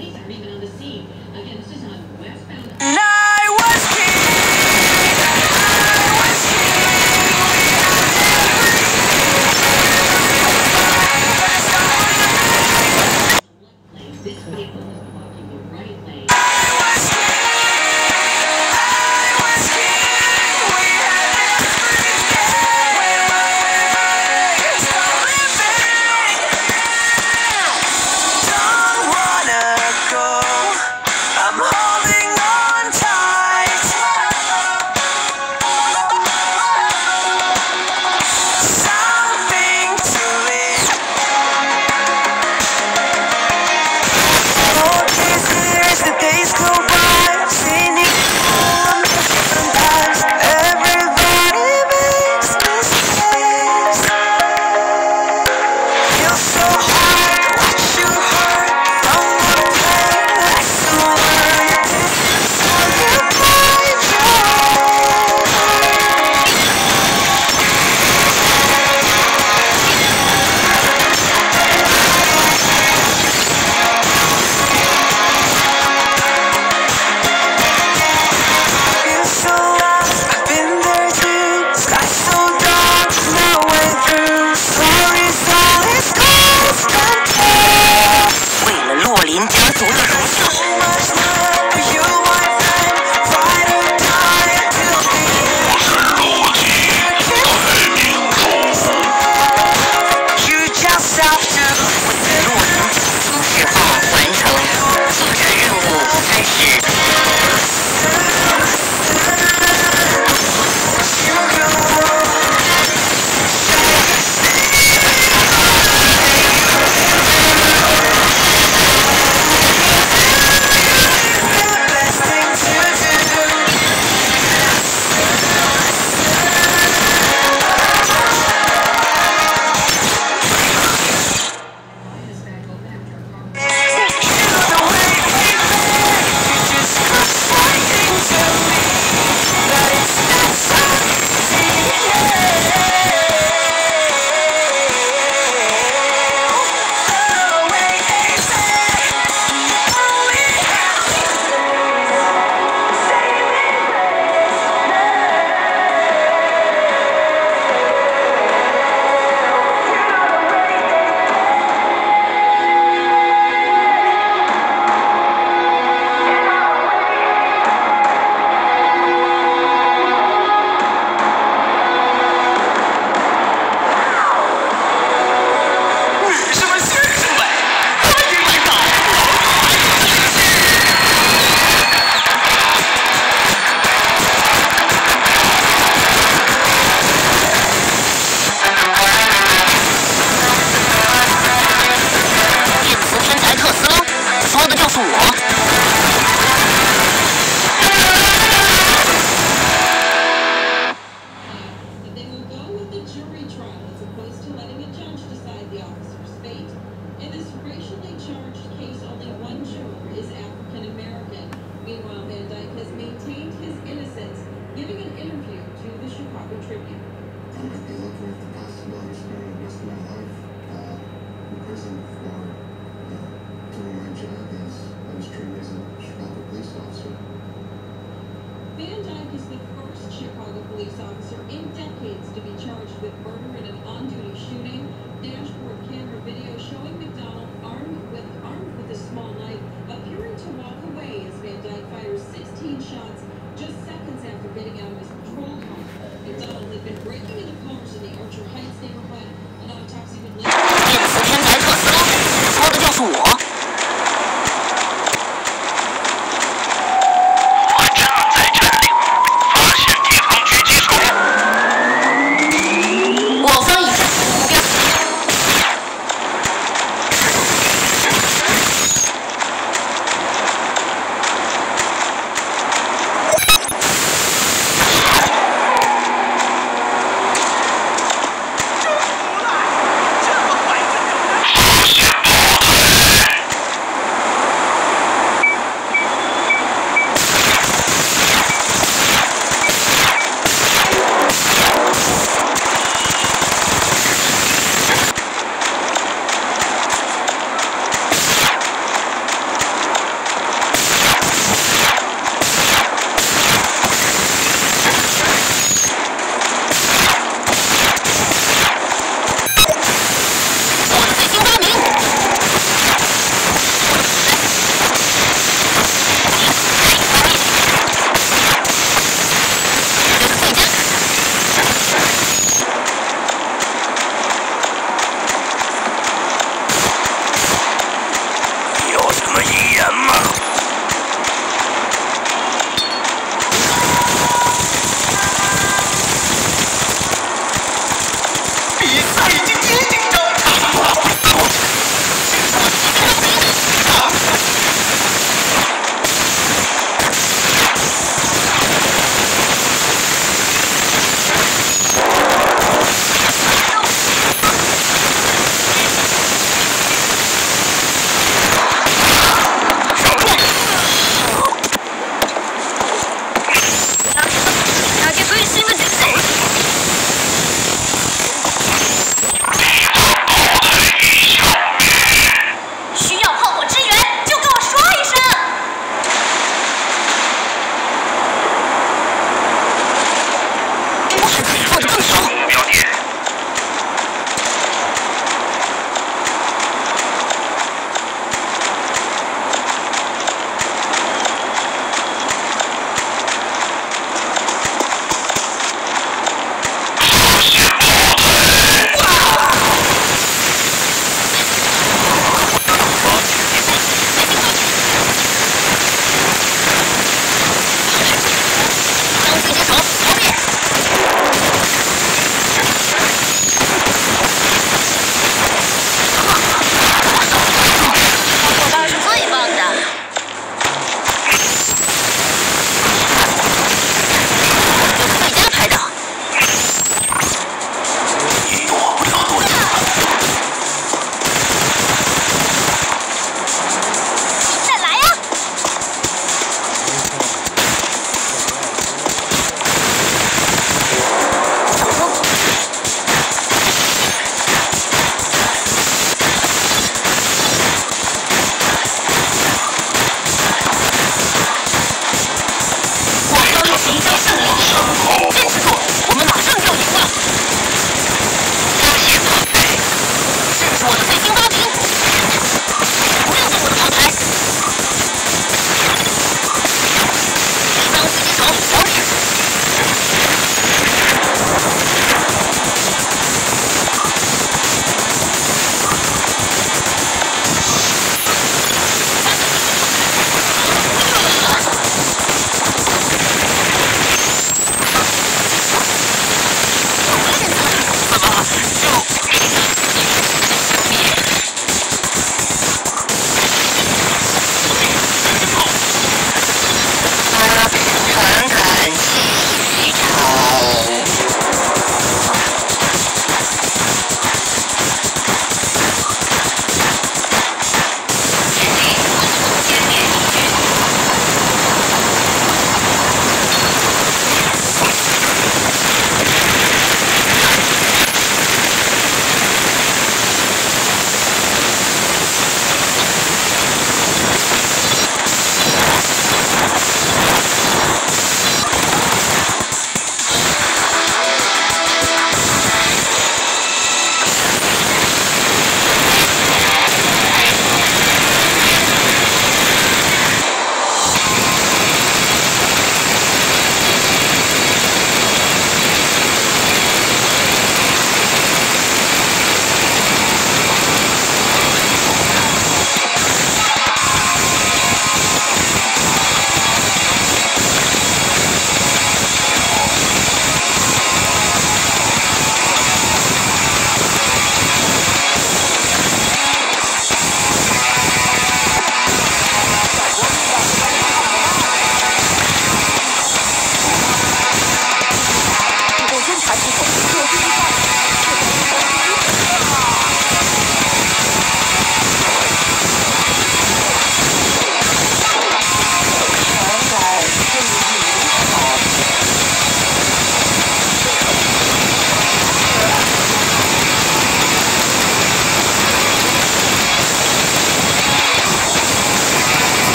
police arriving on the scene. Again, this is on westbound.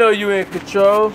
know you in control.